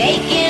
taking